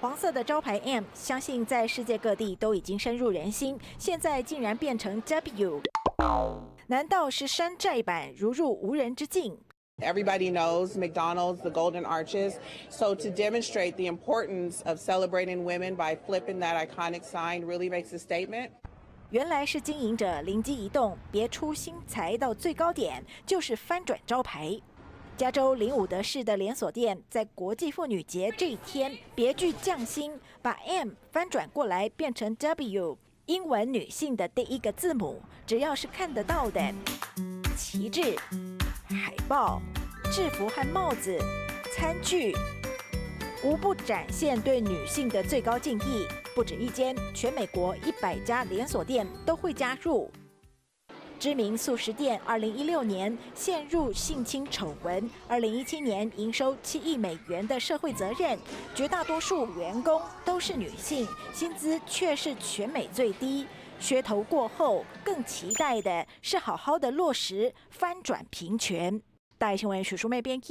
黄色的招牌 M，相信在世界各地都已经深入人心，现在竟然变成 W，难道是山寨版如入无人之境？Everybody knows McDonald's, the Golden Arches. So to demonstrate the importance of celebrating women by flipping that iconic sign really makes a statement. 原来是经营者灵机一动，别出心裁到最高点，就是翻转招牌。加州林伍德市的连锁店在国际妇女节这一天别具匠心，把 M 翻转过来变成 W，英文女性的第一个字母。只要是看得到的旗帜、海报、制服和帽子、餐具，无不展现对女性的最高敬意。不止一间，全美国一百家连锁店都会加入。知名素食店二零一六年陷入性侵丑闻二零一七年营收七亿美元的社会责任，绝大多数员工都是女性，薪资却是全美最低。噱头过后，更期待的是好好的落实翻转平权。大新闻许淑妹编辑。